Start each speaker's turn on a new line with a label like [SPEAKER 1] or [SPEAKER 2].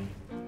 [SPEAKER 1] Amen. Mm.